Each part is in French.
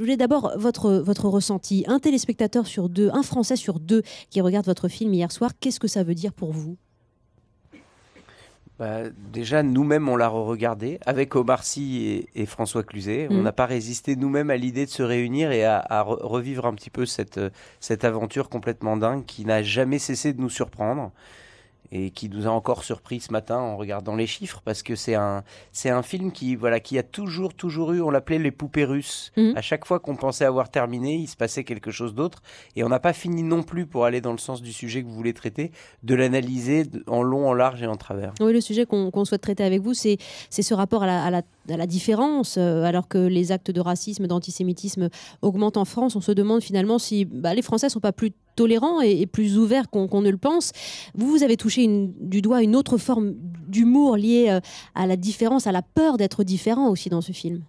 Je voulais d'abord votre, votre ressenti. Un téléspectateur sur deux, un Français sur deux qui regarde votre film hier soir, qu'est-ce que ça veut dire pour vous? Bah, déjà, nous-mêmes, on l'a re-regardé avec Omar Sy et, François Cluzet. On Mhm. n'a pas résisté nous-mêmes à l'idée de se réunir et à, à re- revivre un petit peu cette, cette aventure complètement dingue qui n'a jamais cessé de nous surprendre et qui nous a encore surpris ce matin en regardant les chiffres parce que c'est un, c'est un film qui, voilà, qui a toujours, toujours eu, on l'appelait les poupées russes. Mhm. À chaque fois qu'on pensait avoir terminé, il se passait quelque chose d'autre et on n'a pas fini non plus pour aller dans le sens du sujet que vous voulez traiter, de l'analyser en long, en large et en travers. Oui, le sujet qu'on souhaite traiter avec vous, c'est c'est ce rapport à la, à la- à la différence. euh, alors que les actes de racisme, d'antisémitisme augmentent en France, on se demande finalement si bah, les Français sont pas plus tolérants et, plus ouverts qu'on ne le pense. Vous, vous avez touché du doigt une autre forme d'humour liée euh, à la différence, à la peur d'être différent aussi dans ce film.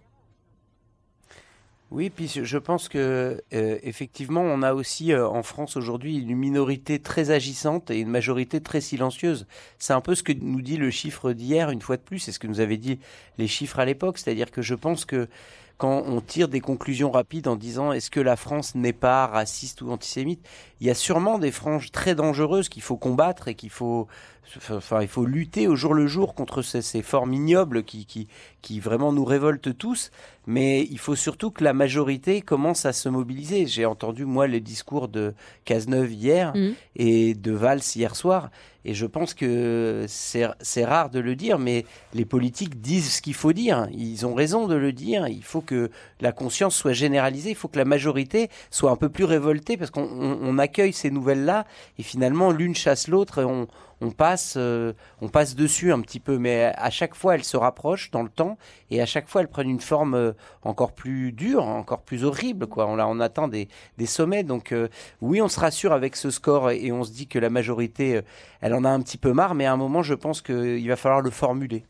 Oui, puis je je pense que euh, effectivement, on a aussi euh, en France aujourd'hui une minorité très agissante et une majorité très silencieuse. C'est un peu ce que nous dit le chiffre d'hier, une fois de plus, c'est ce que nous avaient dit les chiffres à l'époque. C'est-à-dire que je pense que quand on tire des conclusions rapides en disant est-ce que la France n'est pas raciste ou antisémite, il y a sûrement des franges très dangereuses qu'il faut combattre et qu'il faut, enfin, il faut lutter au jour le jour contre ces, ces formes ignobles qui, qui, qui vraiment nous révoltent tous. Mais il faut surtout que la majorité commence à se mobiliser. J'ai entendu, moi, le discours de Cazeneuve hier Mhm. et de Valls hier soir. Et je pense que c'est rare de le dire, mais les politiques disent ce qu'il faut dire. Ils ont raison de le dire. Il faut que la conscience soit généralisée. Il faut que la majorité soit un peu plus révoltée parce qu'on on- on accueille ces nouvelles-là et finalement l'une chasse l'autre on, on passe, euh, on passe dessus un petit peu. Mais à chaque fois, elles se rapprochent dans le temps et à chaque fois, elles prennent une forme euh, encore plus dure, encore plus horrible. Quoi. On, là, atteint des, sommets. Donc euh, oui, on se rassure avec ce score et on se dit que la majorité, elle en a un petit peu marre. Mais à un moment, je pense qu'il va falloir le formuler.